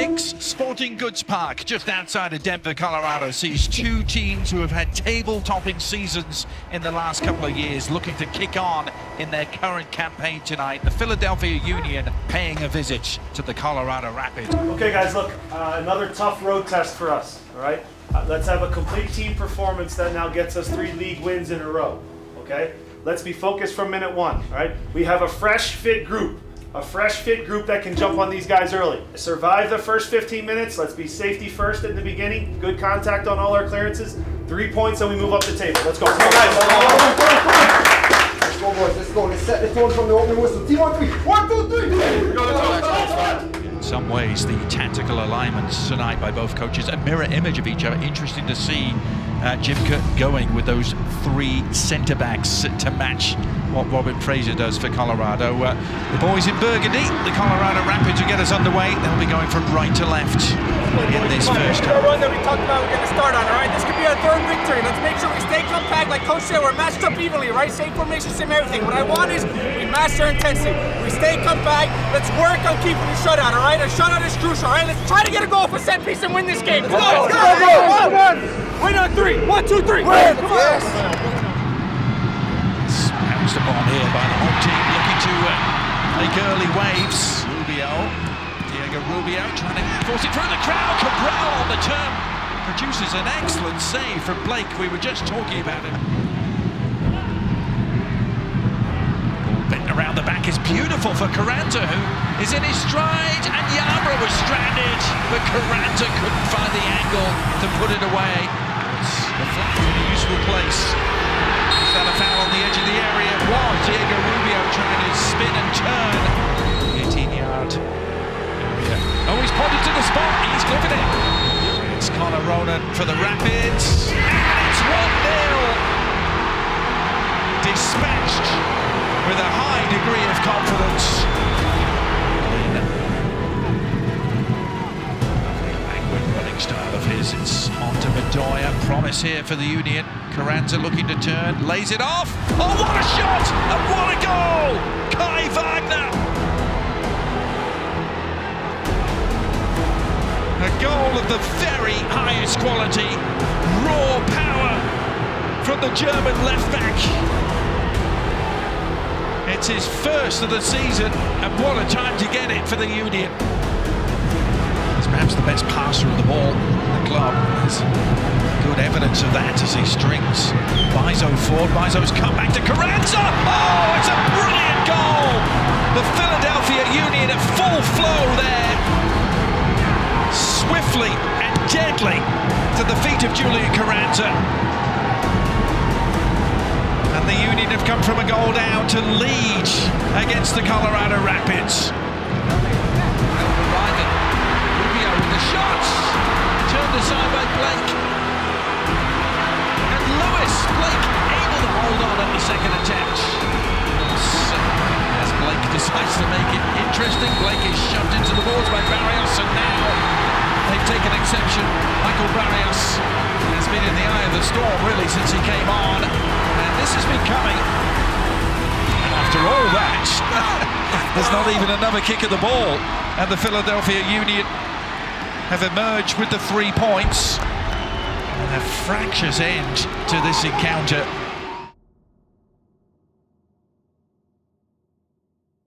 6, Sporting Goods Park, just outside of Denver, Colorado, sees two teams who have had table-topping seasons in the last couple of years looking to kick on in their current campaign tonight. The Philadelphia Union paying a visit to the Colorado Rapids. Okay, guys, look, uh, another tough road test for us, all right? Uh, let's have a complete team performance that now gets us three league wins in a row, okay? Let's be focused from minute one, all right? We have a fresh, fit group a fresh fit group that can jump on these guys early. Survive the first 15 minutes. Let's be safety first in the beginning. Good contact on all our clearances. Three points and we move up the table. Let's go. Let's go, guys. Let's go, boys. Let's go. Let's set the tone from the opening whistle. Team on three. One, two, three. In some ways, the tactical alignments tonight by both coaches, a mirror image of each other. Interesting to see uh, Jim Curtin going with those three centre backs to match what Robin Fraser does for Colorado. Uh, the boys in Burgundy, the Colorado Rapids will get us underway. They'll be going from right to left in this first half. The one that we talked about, we're going to start on, all right? This could be our third victory. Let's make sure we stay compact, like Coach said, we're matched up evenly, right? Same formation, same everything. What I want is we match our intensity. We stay compact. Let's work on keeping the shutout, all right? A shutout is crucial, all right? Let's try to get a goal for set piece and win this game. Let's go! Let's go! Let's go! Come on! Win on three. One, two, three. Win! Come on! Yes. Bounced upon here by the home team, looking to uh, make early waves. Rubio, Diego Rubio trying to force it through the crowd. Cabral on the turn produces an excellent save from Blake. We were just talking about him. Ball bent around the back is beautiful for Carranza, who is in his stride, and Yarbrough was stranded, but Carranza couldn't find the angle to put it away. In a useful place. That a foul on the edge of the area? It was. Diego Rubio trying to spin and turn. 18 yard area. Oh, he's pointed to the spot. He's clipping it. It's Connor Ronan for the Rapids. And it's 1 0. Dispatched with a high degree of confidence. Promise here for the Union. Carranza looking to turn, lays it off. Oh, what a shot! And what a goal! Kai Wagner! A goal of the very highest quality. Raw power from the German left back. It's his first of the season, and what a time to get it for the Union. Perhaps the best passer of the ball in the club. There's good evidence of that as he strings Bizo forward. Bizo's come back to Carranza. Oh, it's a brilliant goal! The Philadelphia Union at full flow there. Swiftly and deadly to the feet of Julian Carranza. And the Union have come from a goal down to lead against the Colorado Rapids. Second attempt. As Blake decides to make it interesting, Blake is shoved into the boards by Barrios, and now they've taken exception. Michael Barrios has been in the eye of the storm really since he came on, and this has been coming. And after all that, there's not even another kick of the ball, and the Philadelphia Union have emerged with the three points. And a fractious end to this encounter